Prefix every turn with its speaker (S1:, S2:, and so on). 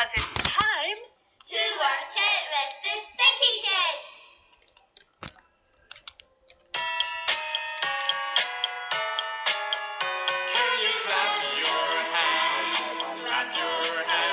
S1: because it's time
S2: to work it with the sticky kids.
S3: Can you clap your hands? Clap your hands.